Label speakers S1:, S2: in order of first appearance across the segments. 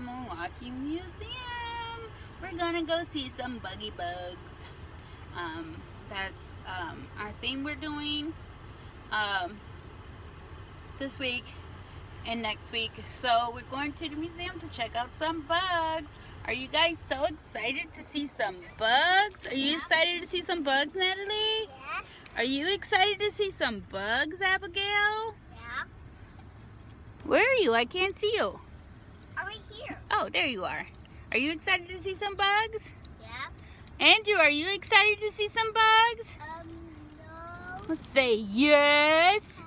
S1: the Milwaukee Museum. We're gonna go see some buggy bugs. Um, that's um, our thing we're doing um, this week and next week. So we're going to the museum to check out some bugs. Are you guys so excited to see some bugs? Are you excited to see some bugs, Natalie?
S2: Yeah.
S1: Are you excited to see some bugs, Abigail?
S2: Yeah.
S1: Where are you? I can't see you.
S2: Are we here?
S1: Oh, there you are. Are you excited to see some bugs?
S2: Yeah.
S1: Andrew, are you excited to see some bugs?
S2: Um, no.
S1: Say yes.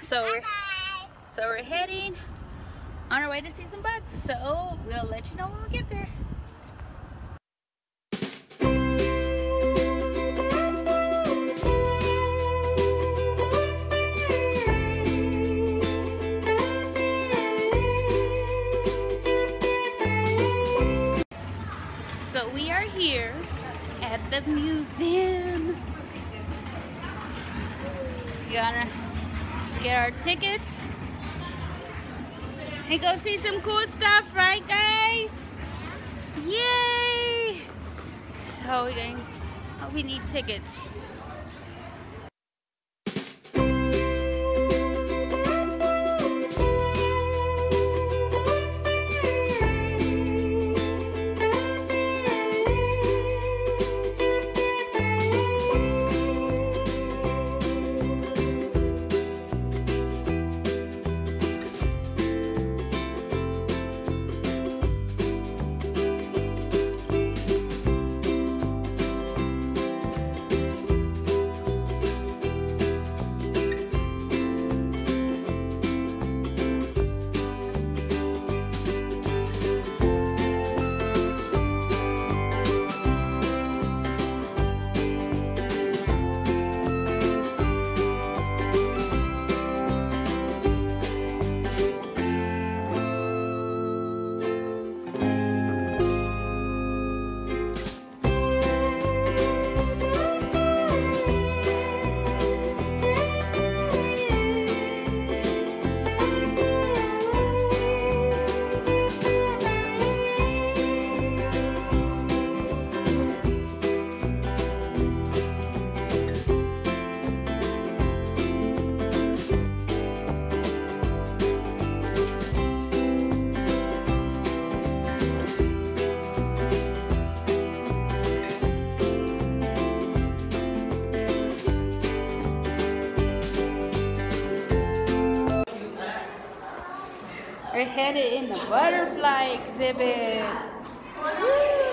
S1: So we're,
S2: Bye.
S1: so we're heading on our way to see some bugs. So we'll let you know when we get there. Here at the museum. Gonna get our tickets and go see some cool stuff, right guys? Yay! So going, oh, we need tickets. We're headed in the butterfly exhibit. Woo!